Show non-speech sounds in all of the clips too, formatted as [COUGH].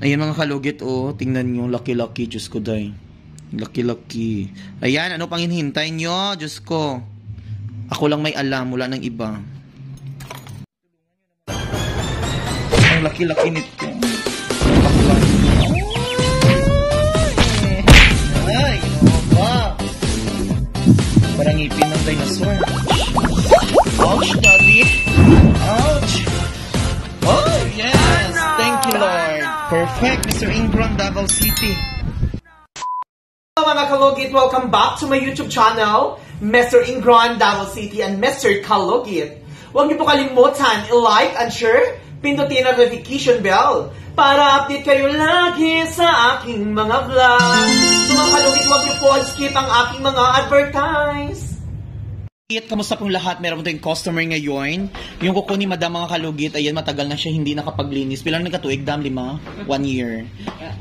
Ayan mga kalugit, oh. Tingnan nyo, lucky-lucky. Diyos ko, day. Lucky-lucky. Ayan, ano pang hinihintay nyo? Diyos ko. Ako lang may alam, wala ng iba. Ang lucky-lucky nito. Ay, ba? Parang ngipin ng dinosaur. Ouch, daddy. Perfect, Mr. Ingram, Davao City. Hello mga kalugit! Welcome back to my YouTube channel, Mr. Ingron, Davao City, and Mr. Kalugit. Huwag niyo po kalimutan i-like and share, pindutin ang notification bell para update kayo lagi sa aking mga vlog. So mga kalugit, huwag niyo po skip ang aking mga advertise. Kalugit, kamusta pong lahat? Meron tayong customer ngayon. Yung kuko ni Madam mga kalugit, ayan, matagal na siya hindi nakapaglinis. Pilang nagkatuig, dam, lima? One year.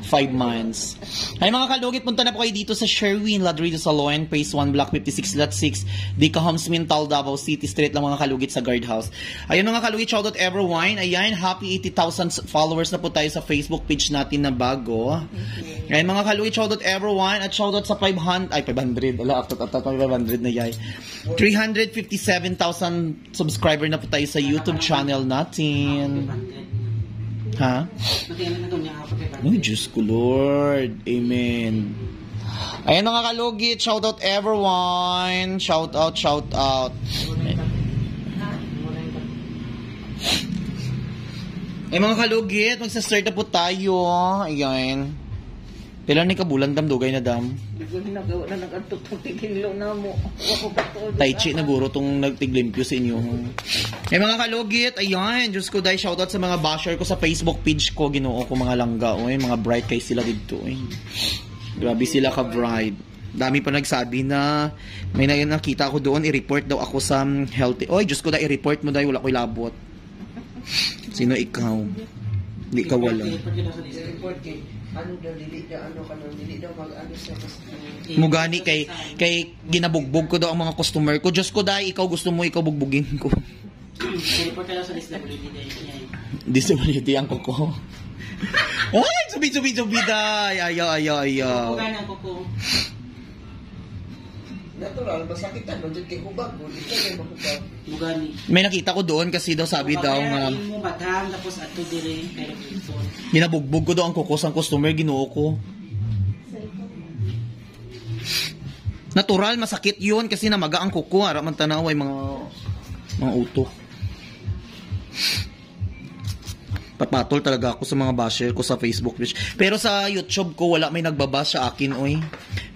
Five months. Ay mga kalugit, punta na po kayo dito sa Sherwin Ladrido Salon, Phase 1, Block 56, Lot 6, Dica Homes, Mintal, Davao City, Street lang mga kalugit sa guardhouse. Ayun mga kalugit, shoutout everyone. Ayan, happy 80,000 followers na po tayo sa Facebook page natin na bago. Ayan mga kalugit, shoutout everyone. At shoutout sa 500, ay 500, ala, after 500 na yay. 357,000 subscriber na po tayo sa YouTube channel natin. Ha? Oh, Diyos ko, Lord. Amen. Ayan mga kalugit, shout out everyone. Shout out, shout out. Eh mga kalugit, magsa-start na po tayo. Ayan. Pila ni kabulan dam dugay na dam. nagawa na nag-antutong tigilo na mo. Ako ba to? Tai Chi na guro tong nagtiglimpyo sa inyo. Eh mga kalugit, ayan, Diyos ko dahil shoutout sa mga basher ko sa Facebook page ko, ginoo ko mga langga, oy, mga bright kay sila dito, eh. Grabe sila ka bright. Dami pa nagsabi na may na nakita ko doon, i-report daw ako sa healthy. Oy, Diyos ko dahil i-report mo dahil wala ko'y labot. Sino ikaw? Hindi ka wala. Ano daw dili daw ano kano dili daw mag ano sa Mugani kay kay ginabugbog ko daw ang mga customer ko. Diyos ko dahil ikaw gusto mo ikaw bugbugin ko. Report ka sa disability yan. Disability ang kuko. Ay, subi subi subi day. Ayaw ayaw ayaw. Gana ako po, natural masakitan no jud kay hubag mo di kay mahubag. mugani. May nakita ko doon kasi daw sabi daw nga Pagkaya mo batang, tapos ato dire, kay Robinson. ginabugbog ko daw ang kuko sa customer ginoo ko. Natural masakit 'yun kasi namaga ang kuko ara man tanaw ay mga mga utok. Papatol talaga ako sa mga basher ko sa Facebook page. Pero sa YouTube ko wala may nagbabash sa akin oy.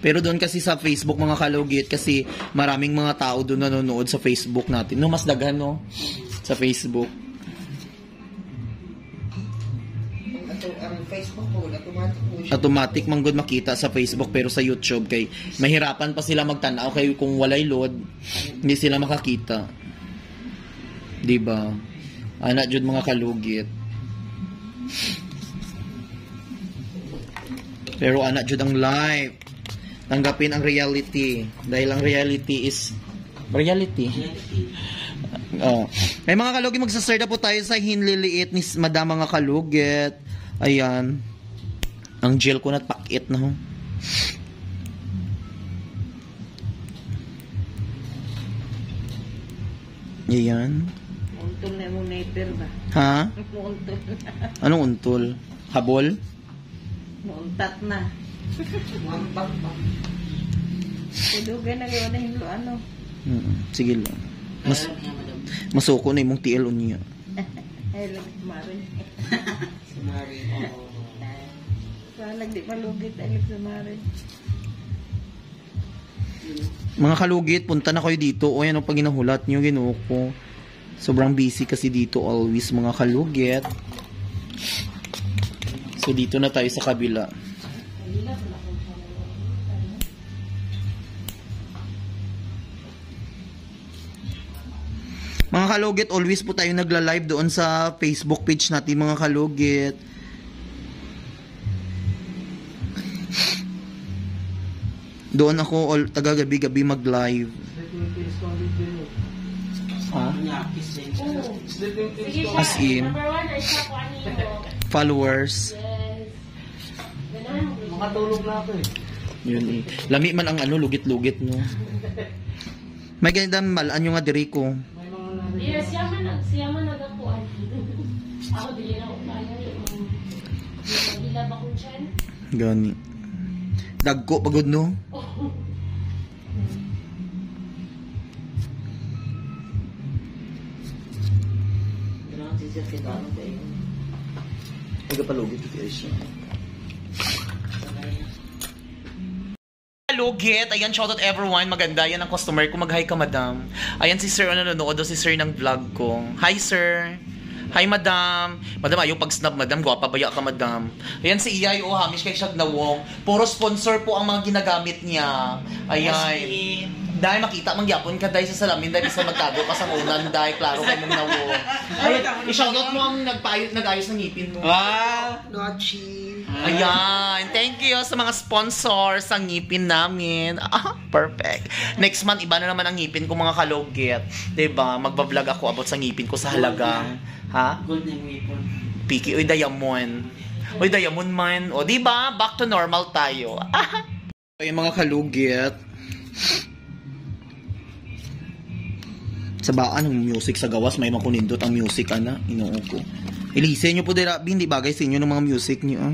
Pero doon kasi sa Facebook mga kalugit kasi maraming mga tao doon nanonood sa Facebook natin. No mas daghan no sa Facebook. Ato ang Facebook mo automatic mo siya. automatic man gud makita sa Facebook pero sa YouTube kay mahirapan pa sila magtanaw kay kung walay load hindi sila makakita. 'Di ba? Ana jud mga kalugit. Pero ana jud ang life. Tanggapin ang reality dahil ang reality is reality. Oh. May mga kalugit magsa-start na po tayo sa hinliliit ni Madam mga kalugit. Ayan. Ang gel ko na pakit na ho. Ayan. Untol na mo neighbor ba? Ha? [LAUGHS] Untol. Anong untol? Habol? Untat na. Mampag ba? Kudugan na gawa na himlo ano. Mm, sige lang. Mas, masuko na imong TL unya. Ay lang marin. Sumari, oo. Sana di malugit lang marin. Mga kalugit, punta na kayo dito. O yan ang pag ginahulat nyo, ginoo ko. Sobrang busy kasi dito always mga kalugit. So dito na tayo sa kabila. Kalugit, always po tayo nagla-live doon sa Facebook page natin mga kalugit. Doon ako all, taga gabi-gabi mag-live. Ha? Din. As in, followers. Makatulog na ako eh. Yun eh. Lami man ang ano, lugit-lugit, no? May ganyan malaan yung nga diri ko. Yes, siya man, nag- siya man nagapuan. [LAUGHS] Ako, dili na ako kaya yung hilab akong tiyan. Gani. Dagko, pagod, no? Kailangan si Sir kita ano tayo. Nagapalugit ito siya. Hello, Git. Ayan, shoutout everyone. Maganda. Yan ang customer ko. Mag-hi ka, madam. Ayan si sir, ano, nanonood si sir ng vlog ko. Hi, sir. Hi, madam. Madam, ayaw pag-snap, madam. Gwapa baya ka, madam. Ayan si Iyay, oh, hamish kay Shag Nawong. Puro sponsor po ang mga ginagamit niya. Ayan. Dahil makita mang yapon ka dahil sa salamin dahil sa magtago ka sa unan dahil klaro kay mong nawong. Ay, i-shoutout mo ang nagpaayot, nag-ayos ng ngipin mo. Wow! Nochi. Ayan. Thank you sa mga sponsors sa ngipin namin. Ah, perfect. Next month, iba na naman ang ngipin ko mga kalogit. 'Di ba Magbablog ako about sa ngipin ko sa halagang. Ha? Gold na yung weapon. Piki. Uy, diamond. Uy, diamond man. O, 'di ba Back to normal tayo. Ah. Ay, mga kalugit. Sa baan ng music sa gawas, may makunindot ang music, ana. Inuo ko. Ilise nyo po, dira, hindi bagay sa inyo ng mga music nyo, ah.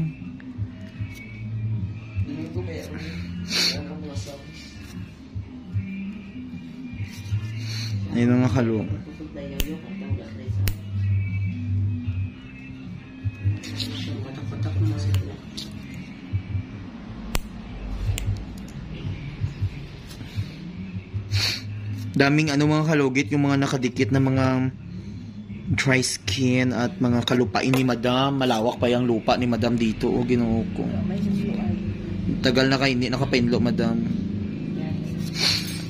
Ayun mga kalung. Daming ano mga kalugit, yung mga nakadikit na mga dry skin at mga kalupain ni madam. Malawak pa yung lupa ni madam dito. O, ginoo ko. Tagal na kayo, hindi nakapainlo, madam.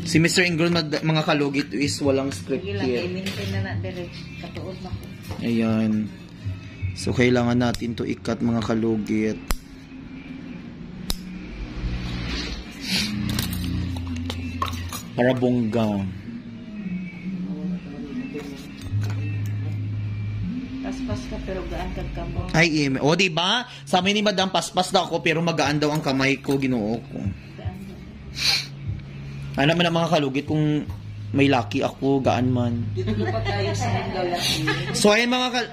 Si Mr. Ingram, mga kalugit is walang script here. ko. Ayan. So, kailangan natin to ikat mga kalugit. Para bongga. Paspas ka pero gaan kag kamo. Ay, im. O, di ba? Sa amin ni Madam, paspas na ako, pero magaan daw ang kamay ko, ginoo ko. Ka. Ano naman ang mga kalugit kung may lucky ako, gaan man. Dito na pa tayo sa Hinlalaki. So, ayan mga kal...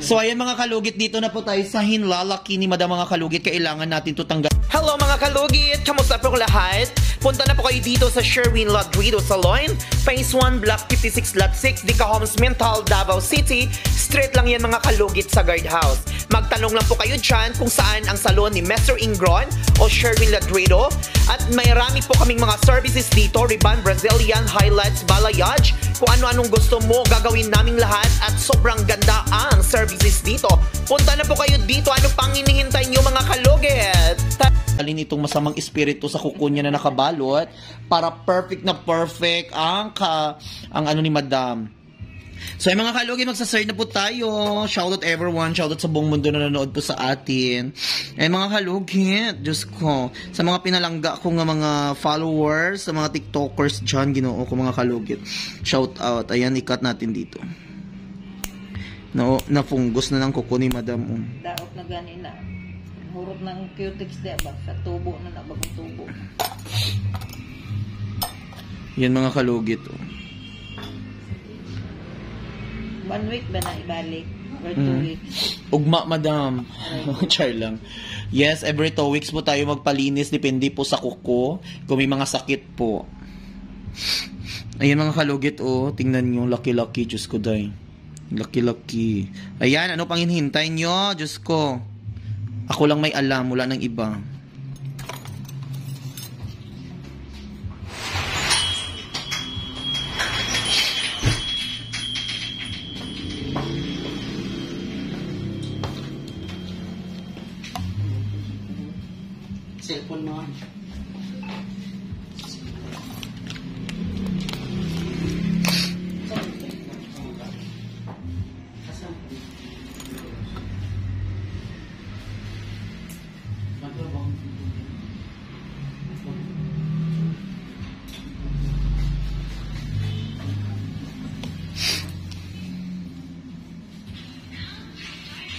So, ayan mga kalugit, dito na po tayo sa hinlalaki ni Madam mga kalugit. Kailangan natin to tanggal. Hello mga kalugit! Kamusta po lahat? Punta na po kayo dito sa Sherwin Ladrido Salon, Phase 1, Block 56, Lot 6, Dica Homes, Mental, Davao City. Straight lang yan mga kalugit sa guardhouse. Magtanong lang po kayo dyan kung saan ang salon ni Mr. Ingron o Sherwin Ladrido. At may rami po kaming mga services dito, Riban, Brazilian, Highlights, Balayage. Kung ano-anong gusto mo, gagawin naming lahat at sobrang ganda ang services dito. Punta na po kayo dito. Ano pang Alin itong masamang espiritu sa kuko niya na nakabalot para perfect na perfect ang ka, ang ano ni Madam. So, ay mga kalugi, magsasart na po tayo. Shoutout everyone. Shoutout sa buong mundo na nanonood po sa atin. Ay mga kalugi, Diyos ko. Sa mga pinalangga ko nga mga followers, sa mga TikTokers dyan, ginoo ko mga kalugit. Shoutout. Ayan, ikat natin dito. Na, na fungus na ng kuko ni Madam. oh. Daot na gani na. Hurot ng cutics di ba? Sa tubo na na bagong tubo. Yan mga kalugit. Oh. One week ba na ibalik? Or two Mm. weeks? Ugma, madam. [LAUGHS] Char lang. Yes, every two weeks po tayo magpalinis. Depende po sa kuko. Kung may mga sakit po. Ayan mga kalugit, oh. Tingnan nyo, laki-laki. Diyos ko, day. Laki-laki. Ayan, ano pang hinihintay nyo? Diyos ko. Ako lang may alam, wala ng iba. Cellphone mo.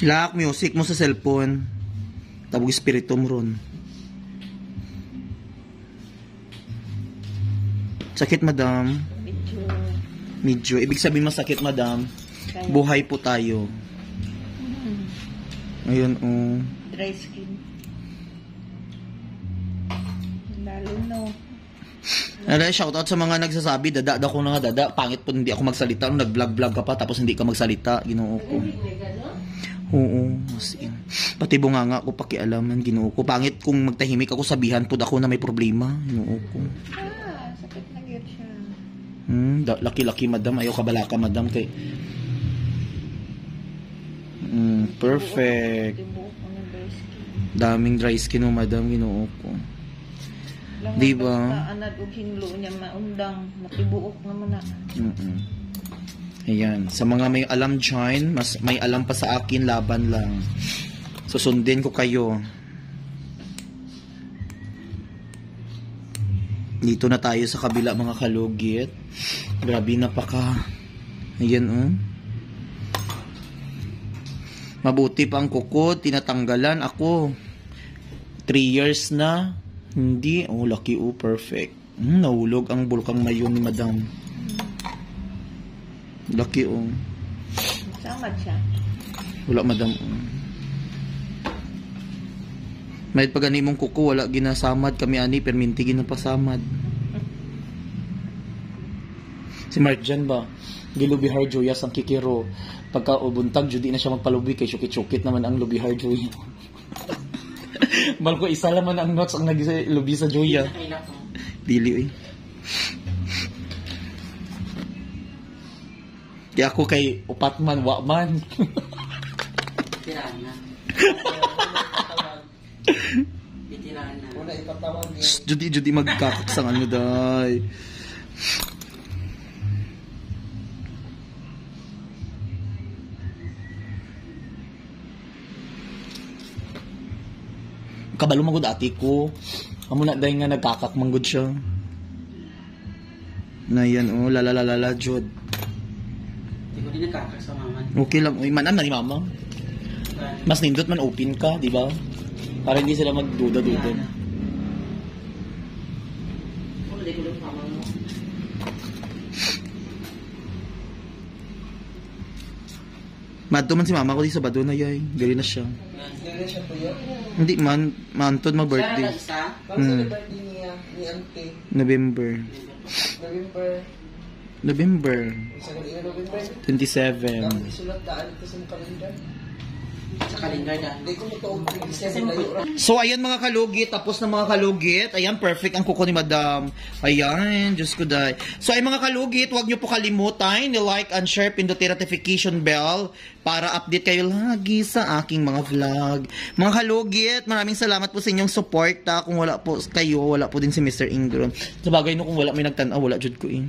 Lock music mo sa cellphone. Tabog espiritum ron. Sakit, madam. Medyo. Medyo. Ibig sabihin masakit, madam. Kaya. Buhay po tayo. Mm. Ayun, oh. Dry skin. Lalo, no. Oh. Aray, shout out sa mga nagsasabi, dada, da ko na nga dada. Pangit po hindi ako magsalita. Nung nag-vlog-vlog ka pa, tapos hindi ka magsalita. Ginoo ko. Ay, Oo, as in. Pati bunganga ko pakialaman, ginoo ko. Pangit kung magtahimik ako, sabihan po ako na may problema. Ginoo ko. Ah, sakit na gyud siya. Hmm, laki-laki madam. Ayaw kabalaka madam kay... Hmm, perfect. Daming dry skin mo madam, ginoo ko. Di ba? anad og hinlo niya maundang, matibuok naman na. Mm-mm. Ayan. Sa mga may alam dyan, mas may alam pa sa akin, laban lang. Susundin ko kayo. Dito na tayo sa kabila mga kalugit. Grabe napaka. Ayan oh. Mabuti pa ang kuko, tinatanggalan ako. 3 years na. Hindi. Oh, lucky oh, perfect. Hmm, nahulog ang bulkang mayon ni madam. Lucky oh. Samad siya. Wala madam oh. May pa gani mong kuko, wala ginasamad kami ani, perminti ginapasamad. [LAUGHS] Si Mark Jan ba? Gilubihar Joyas ang kikiro. Pagka ubuntag, judi na siya magpalubi kay chukit-chukit naman ang lubihar Joy. [LAUGHS] Malko isa naman ang notes ang naglubi sa Joya. Dili eh. Di ako kay upat man, wa man. Tiraan na. Bitiraan na. Una ipatawag judi judi magkakaksang ano day. Kabalo magud ati ko. Amo na dahil nga nagkakak manggod siya. Na yan oh, lalalalala jud. Hindi nagkakasamaman. Okay lang, uy, manam na ni mama. Mas nindot man open ka, di ba? Para hindi sila magduda-duda. Madto man si mama ko di sa bado na yay. Gali na siya. Hindi siya tuyo. Hindi man, mantod mag-birthday. isa. Kung Hmm. sa birthday niya, ni Auntie, November. November, November sa kanina November, 27. ang isulat daan ito sa mga kalendar. Sa kalendar dahil. Hindi ko mutuog kung December layo ra. So, ayan mga kalugit. Tapos na mga kalugit. Ayan, perfect ang kuko ni Madam. Ayan, Diyos ko dahi. So, ay mga kalugit, huwag niyo po kalimutan ni-like and share, pindutin notification bell para update kayo lagi sa aking mga vlog. Mga kalugit, maraming salamat po sa inyong support. Ha. Kung wala po kayo, wala po din si Mr. Ingron. Sa bagay no, kung wala may nagtanaw, wala jud ko eh.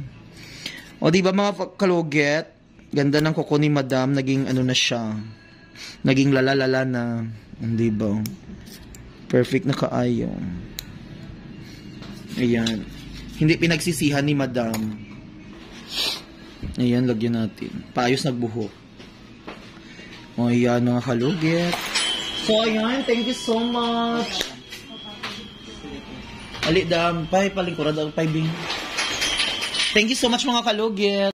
O, di ba mga kalugit? Ganda ng kuko ni Madam. Naging ano na siya. Naging lalalala na. Di ba? Perfect na kaayo. Ayan. Hindi pinagsisihan ni Madam. Ayan, lagyan natin. Paayos nagbuhok. O, ayan mga kalugit. So, ayan. Thank you so much. Ali, dam. Pay, palingkurad. Pay, bing. Thank you so much mga kalugit.